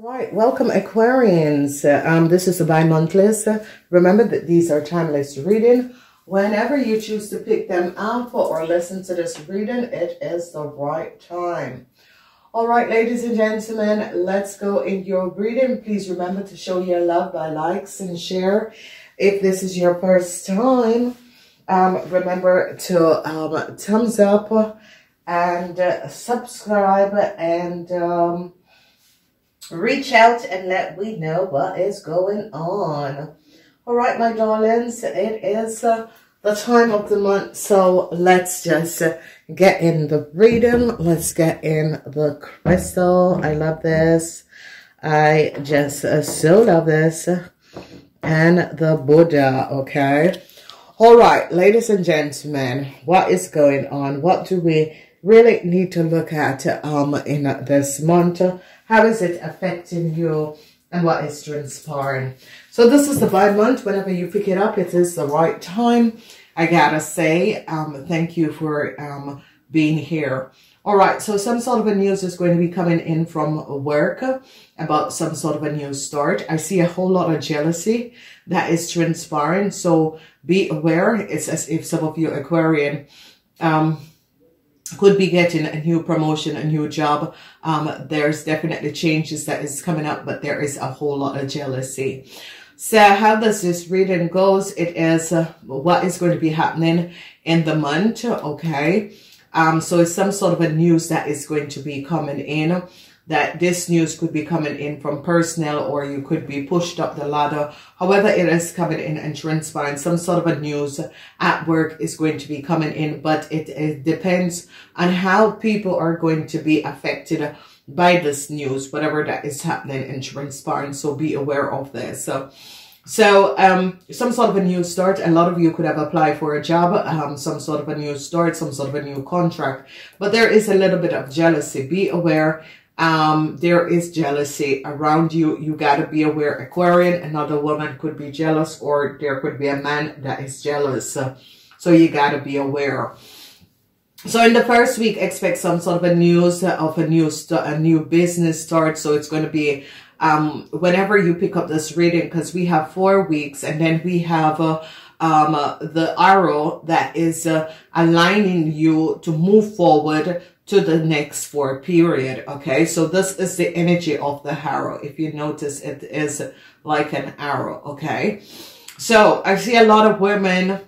Right, welcome Aquarians. Um, this is a bi-monthly. Remember that these are timeless reading. Whenever you choose to pick them up or listen to this reading, it is the right time. All right, ladies and gentlemen, let's go in your reading. Please remember to show your love by likes and share. If this is your first time, um, remember to um, thumbs up and uh, subscribe and um, reach out and let me know what is going on. All right, my darlings, it is uh, the time of the month, so let's just uh, get in the reading. Let's get in the crystal. I love this. I just uh, so love this. And the Buddha, okay? All right, ladies and gentlemen, what is going on? What do we really need to look at um, in this month? How is it affecting you and what is transpiring? So this is the bi month. Whenever you pick it up, it is the right time. I gotta say, um, thank you for um, being here. All right, so some sort of a news is going to be coming in from work about some sort of a new start. I see a whole lot of jealousy that is transpiring. So be aware. It's as if some of you Aquarian um, could be getting a new promotion, a new job. Um, there's definitely changes that is coming up, but there is a whole lot of jealousy. So how does this reading goes? It is uh, what is going to be happening in the month. Okay. Um, so it's some sort of a news that is going to be coming in that this news could be coming in from personnel or you could be pushed up the ladder. However, it is coming in and transpiring. Some sort of a news at work is going to be coming in, but it, it depends on how people are going to be affected by this news, whatever that is happening and transpiring. So be aware of this. So, so um, some sort of a new start. A lot of you could have applied for a job, um, some sort of a new start, some sort of a new contract. But there is a little bit of jealousy. Be aware um, there is jealousy around you. You got to be aware. Aquarian, another woman could be jealous or there could be a man that is jealous. So, so you got to be aware. So in the first week, expect some sort of a news of a new a new business start. So it's going to be um, whenever you pick up this reading, because we have four weeks and then we have uh, um, uh, the arrow that is uh, aligning you to move forward to the next four period. Okay, so this is the energy of the arrow. If you notice, it is like an arrow. Okay, so I see a lot of women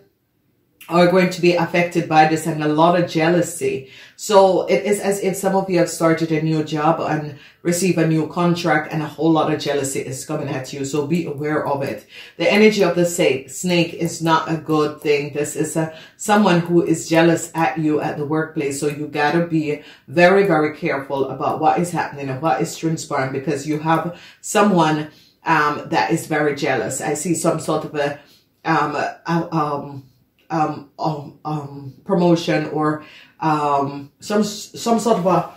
are going to be affected by this and a lot of jealousy. So it is as if some of you have started a new job and receive a new contract and a whole lot of jealousy is coming at you. So be aware of it. The energy of the snake is not a good thing. This is a someone who is jealous at you at the workplace. So you gotta be very, very careful about what is happening and what is transpiring because you have someone um, that is very jealous. I see some sort of a um, um, um, um, um, promotion or um, some some sort of a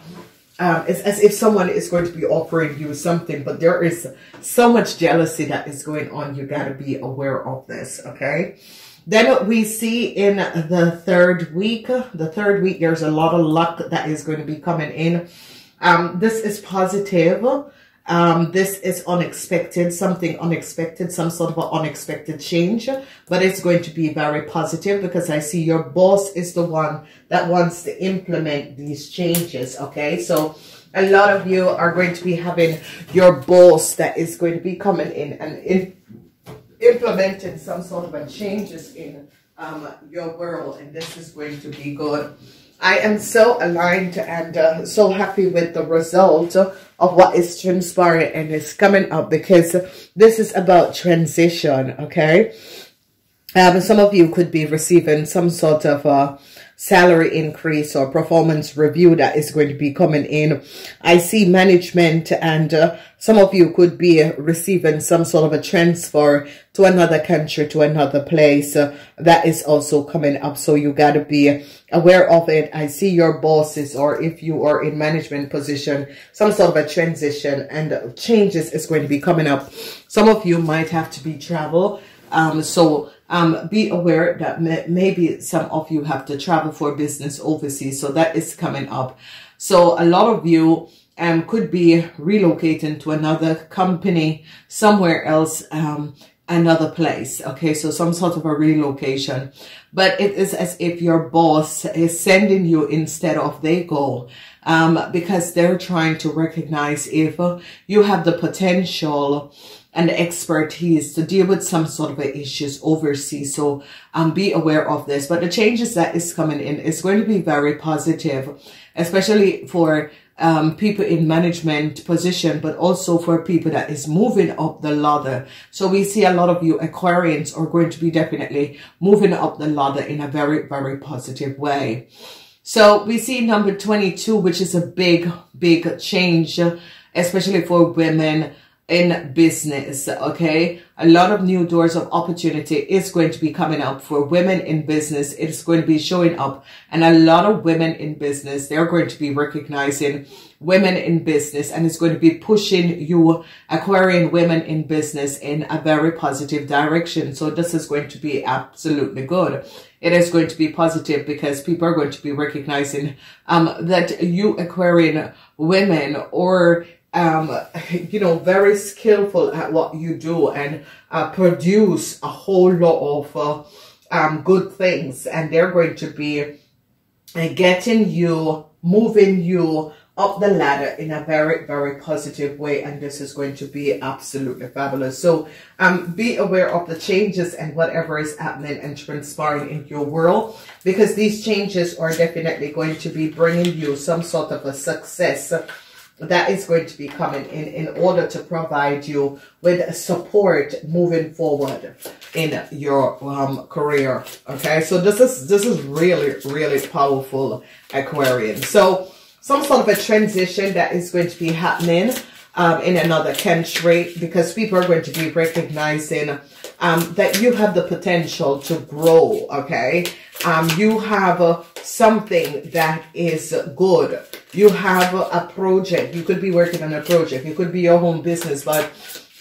um, it's as if someone is going to be offering you something, but there is so much jealousy that is going on. You got to be aware of this, okay? Then we see in the third week, the third week, there's a lot of luck that is going to be coming in. Um, this is positive. Um, this is unexpected, something unexpected, some sort of an unexpected change, but it's going to be very positive because I see your boss is the one that wants to implement these changes. Okay. So a lot of you are going to be having your boss that is going to be coming in and in, implementing some sort of a changes in um, your world. And this is going to be good. I am so aligned and uh, so happy with the result of what is transpiring and is coming up because this is about transition, okay? Um, some of you could be receiving some sort of uh, salary increase or performance review that is going to be coming in. I see management and uh, some of you could be receiving some sort of a transfer to another country, to another place. Uh, that is also coming up. So you got to be aware of it. I see your bosses or if you are in management position, some sort of a transition and changes is going to be coming up. Some of you might have to be travel Um, so um, be aware that may, maybe some of you have to travel for business overseas. So that is coming up. So a lot of you um, could be relocating to another company somewhere else, um, another place. Okay, so some sort of a relocation. But it is as if your boss is sending you instead of they go. Um, because they're trying to recognize if you have the potential and expertise to deal with some sort of issues overseas. So um, be aware of this. But the changes that is coming in is going to be very positive, especially for um, people in management position, but also for people that is moving up the ladder. So we see a lot of you Aquarians are going to be definitely moving up the ladder in a very, very positive way. So we see number 22, which is a big, big change, especially for women in business. Okay. A lot of new doors of opportunity is going to be coming up for women in business. It's going to be showing up and a lot of women in business, they're going to be recognizing women in business and it's going to be pushing you Aquarian women in business in a very positive direction. So this is going to be absolutely good. It is going to be positive because people are going to be recognizing um, that you Aquarian women or um, you know, very skillful at what you do and uh, produce a whole lot of uh, um, good things. And they're going to be uh, getting you, moving you up the ladder in a very, very positive way. And this is going to be absolutely fabulous. So um, be aware of the changes and whatever is happening and transpiring in your world because these changes are definitely going to be bringing you some sort of a success that is going to be coming in in order to provide you with support moving forward in your um, career okay? So this is this is really really powerful aquarian. So some sort of a transition that is going to be happening um, in another country because people are going to be recognizing um, that you have the potential to grow, okay? Um, you have uh, something that is good. You have a project. You could be working on a project. It could be your home business, but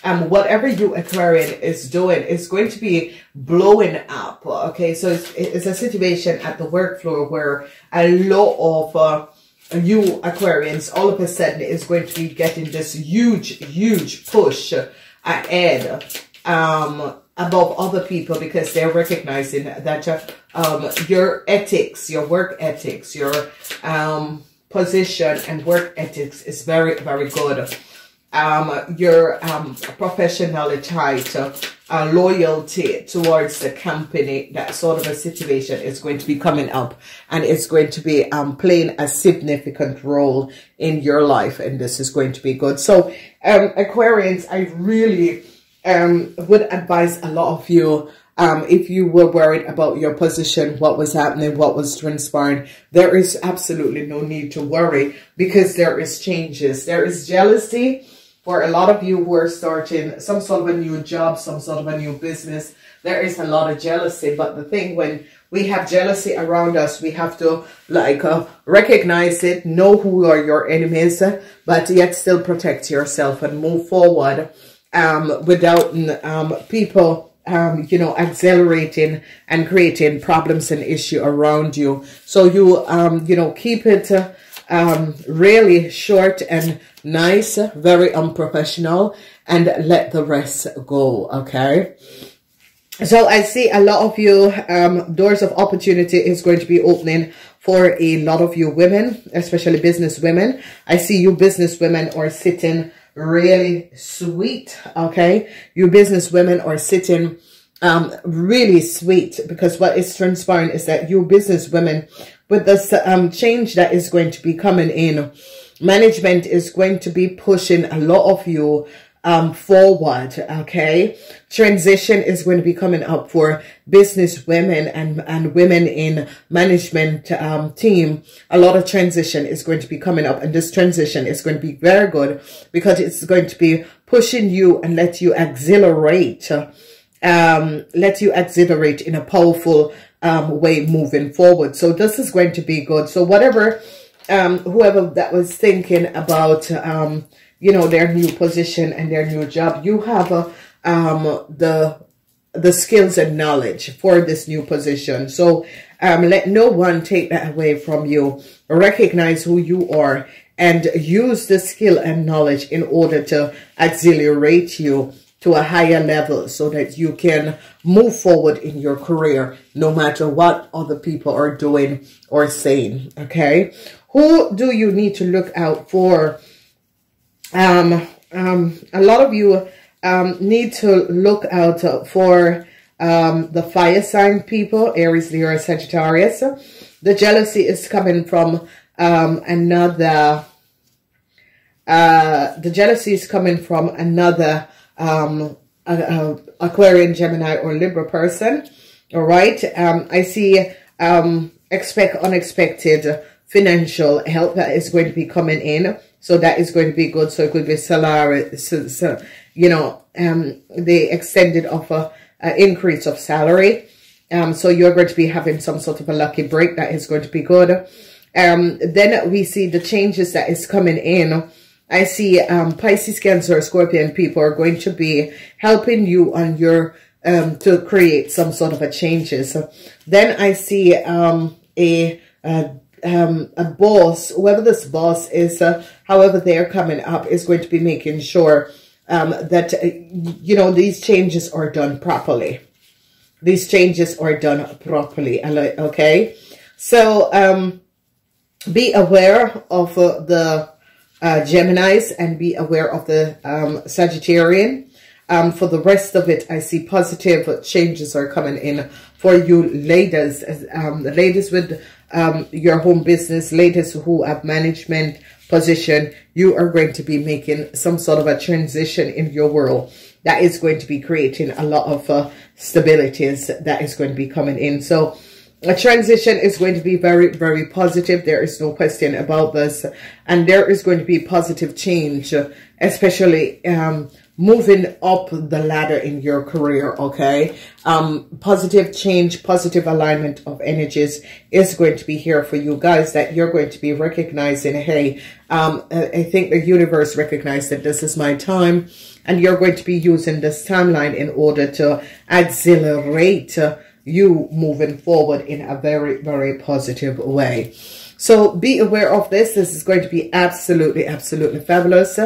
um, whatever you Aquarian is doing is going to be blowing up, okay? So it's, it's a situation at the work floor where a lot of... Uh, you Aquarians all of a sudden is going to be getting this huge, huge push ahead um, above other people because they're recognizing that uh, um, your ethics, your work ethics, your um, position and work ethics is very, very good. Um, your um, professionality, loyalty towards the company, that sort of a situation is going to be coming up and it's going to be um, playing a significant role in your life and this is going to be good. So um, Aquarians, I really um, would advise a lot of you um, if you were worried about your position, what was happening, what was transpiring, there is absolutely no need to worry because there is changes. There is jealousy for a lot of you who are starting some sort of a new job, some sort of a new business. There is a lot of jealousy. But the thing when we have jealousy around us, we have to like uh, recognize it, know who are your enemies, but yet still protect yourself and move forward um, without um, people, um, you know, accelerating and creating problems and issue around you. So you, um, you know, keep it um, really short and nice, very unprofessional, and let the rest go, okay? So I see a lot of you, um, doors of opportunity is going to be opening for a lot of you women, especially business women. I see you business women are sitting really sweet, okay? You business women are sitting um, really sweet because what is transpiring is that you business women with this um, change that is going to be coming in, management is going to be pushing a lot of you um, forward, okay? Transition is going to be coming up for business women and, and women in management um, team. A lot of transition is going to be coming up and this transition is going to be very good because it's going to be pushing you and let you accelerate, um, let you accelerate in a powerful um, way moving forward. So this is going to be good. So whatever, um, whoever that was thinking about, um, you know, their new position and their new job. You have a, um, the the skills and knowledge for this new position. So um, let no one take that away from you. Recognize who you are and use the skill and knowledge in order to accelerate you to a higher level so that you can move forward in your career no matter what other people are doing or saying okay? Who do you need to look out for? Um um a lot of you um need to look out for um the fire sign people aries leo sagittarius. The jealousy is coming from um another uh the jealousy is coming from another um, a, a Aquarian, Gemini, or Libra person. All right. Um, I see um, expect unexpected financial help that is going to be coming in. So that is going to be good. So it could be salary, so, so, you know, um, the extended offer, uh, increase of salary. Um, so you're going to be having some sort of a lucky break that is going to be good. Um, then we see the changes that is coming in I see um, Pisces, Cancer, Scorpion people are going to be helping you on your, um, to create some sort of a changes. Then I see um, a, a, um, a boss, whoever this boss is, uh, however they're coming up, is going to be making sure um, that, uh, you know, these changes are done properly. These changes are done properly, okay? So, um, be aware of uh, the uh, Geminis and be aware of the um, Sagittarian. Um, for the rest of it, I see positive changes are coming in for you ladies, um, the ladies with um, your home business, ladies who have management position, you are going to be making some sort of a transition in your world that is going to be creating a lot of uh, stabilities that is going to be coming in. So a transition is going to be very, very positive. There is no question about this. And there is going to be positive change, especially um, moving up the ladder in your career, okay? Um, positive change, positive alignment of energies is going to be here for you guys that you're going to be recognizing, hey, um, I think the universe recognized that this is my time and you're going to be using this timeline in order to accelerate uh, you moving forward in a very, very positive way. So be aware of this. This is going to be absolutely, absolutely fabulous.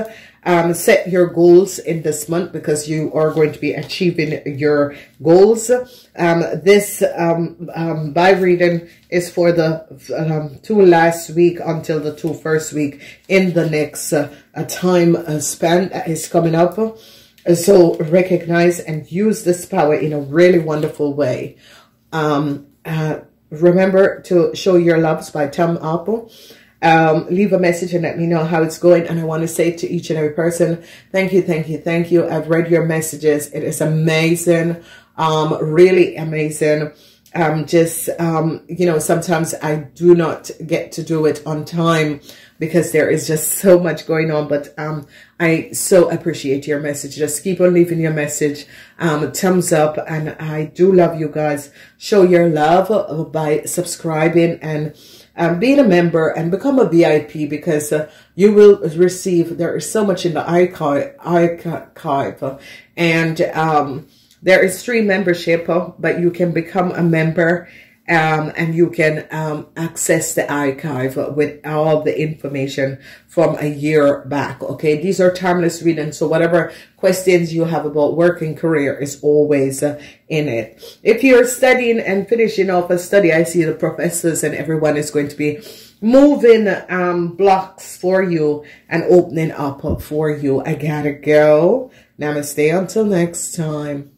Um, set your goals in this month because you are going to be achieving your goals. Um, this um, um, by reading is for the um, two last week until the two first week in the next uh, time span that is coming up. So recognize and use this power in a really wonderful way. Um, uh, remember to show your loves by Tom Apple. Um, leave a message and let me know how it's going. And I want to say to each and every person, thank you, thank you, thank you. I've read your messages. It is amazing. Um, really amazing um, just, um, you know, sometimes I do not get to do it on time because there is just so much going on. But um, I so appreciate your message. Just keep on leaving your message. Um, thumbs up. And I do love you guys. Show your love by subscribing and um, being a member and become a VIP because uh, you will receive, there is so much in the archive, and um, there is free membership, but you can become a member um, and you can um, access the archive with all the information from a year back. Okay, these are timeless readings, so whatever questions you have about working career is always uh, in it. If you're studying and finishing off a study, I see the professors and everyone is going to be moving um, blocks for you and opening up for you. I gotta go. Namaste until next time.